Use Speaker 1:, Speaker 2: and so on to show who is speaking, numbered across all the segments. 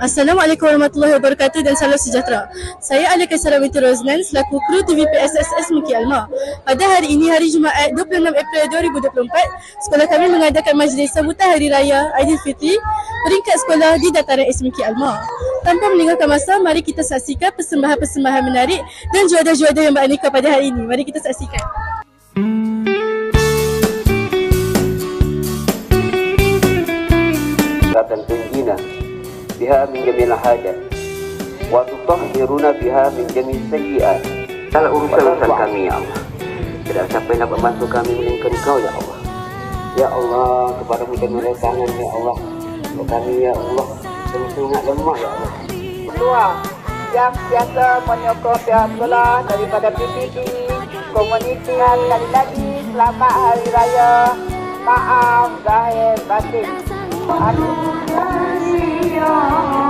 Speaker 1: Assalamualaikum warahmatullahi wabarakatuh dan salam sejahtera. Saya Alia Kaisara Binti Rosnan selaku kru TVP SSS Muki Alma. Pada hari ini hari Jumaat 26 April 2024, sekolah kami mengadakan majlis sambutan Hari Raya Aidilfitri peringkat sekolah di dataran S Muki Alma. Tanpa meninggalkan masa, mari kita saksikan persembahan-persembahan menarik dan juada-juada yang beraneka pada hari ini. Mari kita saksikan.
Speaker 2: بها من جميع الحاجات وتطهرنا بها من جميع السيئات dalam urusan-urusan kami ya Allah tidak siapa yang dapat bantu kami melainkan kau ya Allah ya Allah kepada mu kami tangan ya Allah untuk kami ya Allah sangat lemah ya Allah
Speaker 3: Ketua yang biasa menyokong pihak sekolah daripada PPD komuniti sekali lagi selamat hari raya maaf zahir batin
Speaker 4: Hari Raya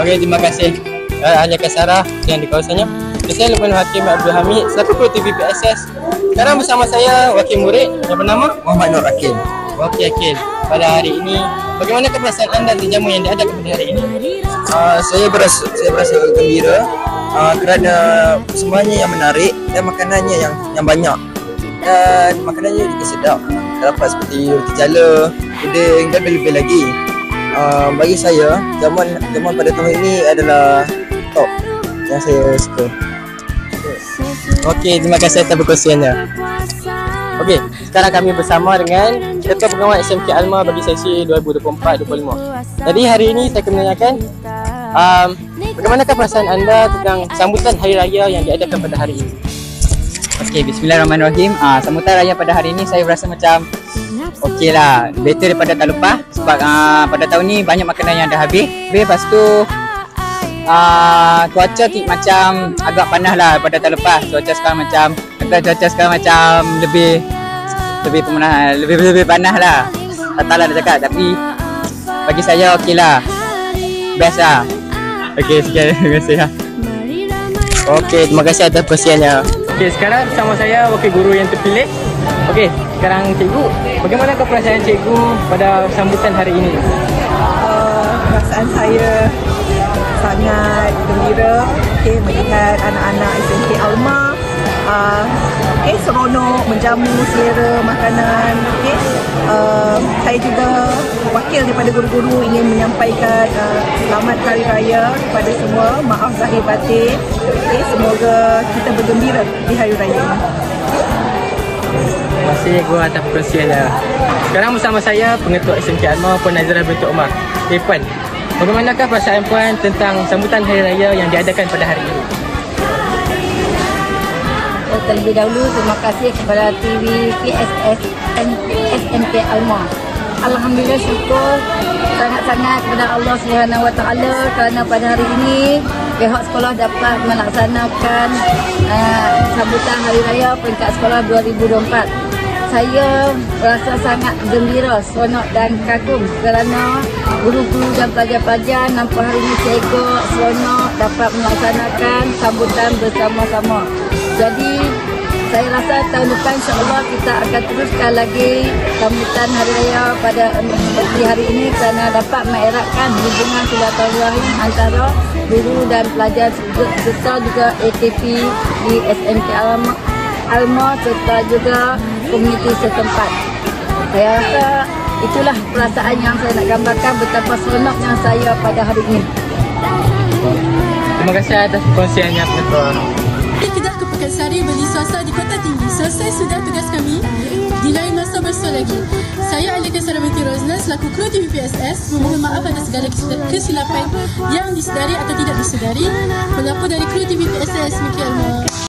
Speaker 5: Okey, terima kasih uh, Alia Kasara yang di kawasannya. Saya Lukman Hakim Abdul Hamid, selaku Kru TV PSS. Sekarang bersama saya wakil murid yang bernama
Speaker 6: Muhammad Nur Akil.
Speaker 5: Wakil Akil. Pada hari ini, bagaimana perasaan anda terjamu yang diadakan pada hari ini?
Speaker 6: Uh, saya berasa saya berasa gembira uh, kerana semuanya yang menarik dan makanannya yang yang banyak. Dan makanannya juga sedap. Dapat seperti roti jala, puding dan lebih-lebih lagi. Uh, bagi saya, jamuan jamuan pada tahun ini adalah top yang saya suka.
Speaker 5: Okey, terima kasih atas perkongsiannya. Okey, sekarang kami bersama dengan Ketua Pengawal SMK Alma bagi sesi 2024-2025. Jadi hari ini saya akan menanyakan um, bagaimanakah perasaan anda tentang sambutan Hari Raya yang diadakan pada hari ini?
Speaker 7: Okey, bismillahirrahmanirrahim. Ah, sambutan raya pada hari ini saya rasa macam okey lah. Better daripada tahun lepas sebab ah, pada tahun ni banyak makanan yang dah habis. Habis lepas tu ah, cuaca ti, macam agak panas lah pada tahun lepas. Cuaca sekarang macam cuaca sekarang macam lebih lebih pemanah, lebih lebih panas lah. Tak tahu lah nak cakap tapi bagi saya okey lah. Best lah.
Speaker 5: Okey, sekian terima kasih. lah. Okey, terima kasih atas perkongsiannya. Okey, sekarang bersama saya wakil guru yang terpilih. Okey, sekarang cikgu, bagaimana perasaan cikgu pada sambutan hari ini?
Speaker 3: Uh, perasaan saya sangat gembira okay, melihat anak-anak SMK Alma uh, okay, seronok menjamu selera makanan okay. uh, saya juga wakil daripada guru-guru ingin menyampaikan uh, selamat hari raya kepada semua maaf zahir batin okay, semoga kita bergembira di hari raya ini
Speaker 5: Terima kasih guru atas perkongsiannya. Sekarang bersama saya pengetua SMK Alma Puan Nazira binti Omar. Okay, Puan. Bagaimanakah perasaan Puan tentang sambutan Hari Raya yang diadakan pada hari ini?
Speaker 3: terlebih dahulu terima kasih kepada TV PSS SMK Alma. Alhamdulillah syukur sangat-sangat kepada Allah Subhanahu Wa Taala kerana pada hari ini pihak sekolah dapat melaksanakan uh, sambutan Hari Raya peringkat sekolah 2024. Saya rasa sangat gembira, seronok dan kagum kerana guru-guru dan pelajar-pelajar nampak hari ini segok, seronok dapat melaksanakan sambutan bersama-sama. Jadi saya rasa tahun depan insyaAllah kita akan teruskan lagi sambutan Hari Raya pada hari ini kerana dapat mengeratkan hubungan silaturahim antara guru dan pelajar serta juga ATP di SMK Alma, Alma serta juga komuniti setempat. Saya rasa itulah perasaan yang saya nak gambarkan betapa seronoknya saya pada hari ini.
Speaker 5: Terima kasih atas perkongsiannya pengetua.
Speaker 1: Kedah ke Pekansari beli swasta di Kota Tinggi. Selesai sudah tugas kami. Di lain masa bersua lagi. Saya Alika Sarawati Rosna selaku kru TVPSS memohon maaf atas segala kesilapan yang disedari atau tidak disedari. Pelapor dari kru TVPSS Miki Alma.